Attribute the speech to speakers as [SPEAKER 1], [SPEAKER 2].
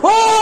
[SPEAKER 1] Oh!